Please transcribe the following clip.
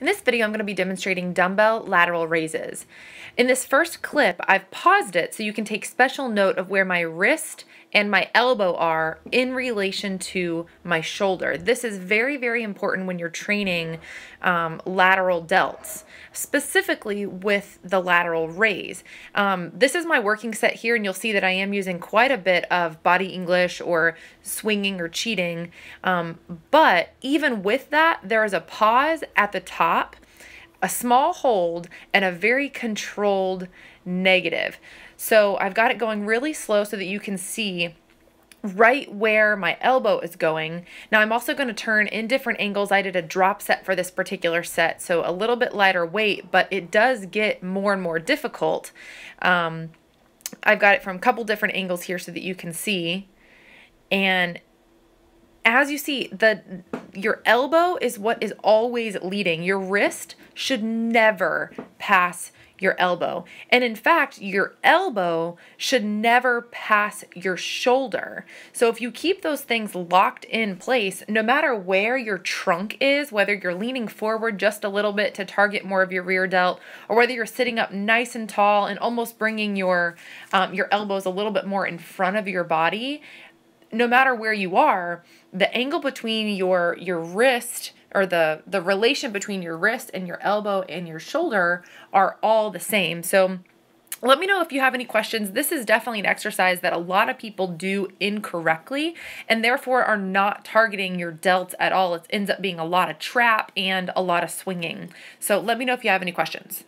In this video, I'm going to be demonstrating dumbbell lateral raises. In this first clip, I've paused it so you can take special note of where my wrist and my elbow are in relation to my shoulder. This is very, very important when you're training um, lateral delts, specifically with the lateral raise. Um, this is my working set here, and you'll see that I am using quite a bit of body English or swinging or cheating. Um, but even with that, there is a pause at the top, a small hold, and a very controlled negative. So I've got it going really slow so that you can see right where my elbow is going. Now I'm also going to turn in different angles. I did a drop set for this particular set, so a little bit lighter weight, but it does get more and more difficult. Um, I've got it from a couple different angles here so that you can see. And as you see, the your elbow is what is always leading. Your wrist should never pass your elbow. And in fact, your elbow should never pass your shoulder. So if you keep those things locked in place, no matter where your trunk is, whether you're leaning forward just a little bit to target more of your rear delt, or whether you're sitting up nice and tall and almost bringing your um, your elbows a little bit more in front of your body, no matter where you are, the angle between your your wrist or the the relation between your wrist and your elbow and your shoulder are all the same. So let me know if you have any questions. This is definitely an exercise that a lot of people do incorrectly and therefore are not targeting your delts at all. It ends up being a lot of trap and a lot of swinging. So let me know if you have any questions.